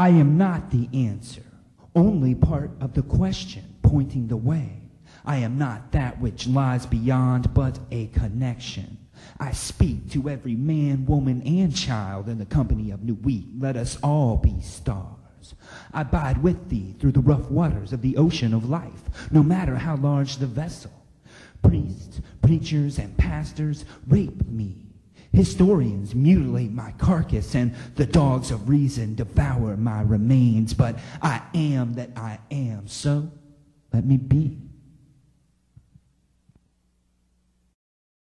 I am not the answer, only part of the question, pointing the way. I am not that which lies beyond, but a connection. I speak to every man, woman, and child in the company of Nuit. Let us all be stars. I bide with thee through the rough waters of the ocean of life, no matter how large the vessel. Priests, preachers, and pastors rape me. Historians mutilate my carcass, and the dogs of reason devour my remains. But I am that I am, so let me be.